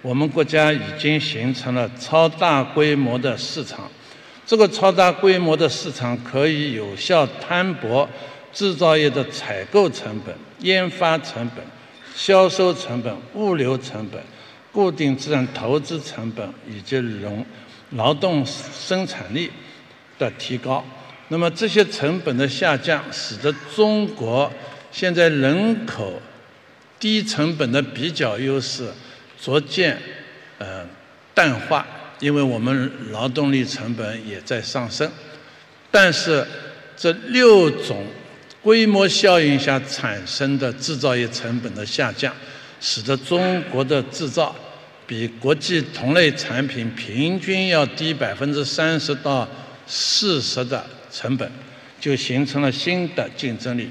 我们国家已经形成了超大规模的市场。这个超大规模的市场可以有效摊薄制造业的采购成本、研发成本、销售成本、物流成本、固定资产投资成本以及农劳动生产力的提高。那么这些成本的下降，使得中国现在人口低成本的比较优势逐渐呃淡化。因为我们劳动力成本也在上升，但是这六种规模效应下产生的制造业成本的下降，使得中国的制造比国际同类产品平均要低百分之三十到四十的成本，就形成了新的竞争力。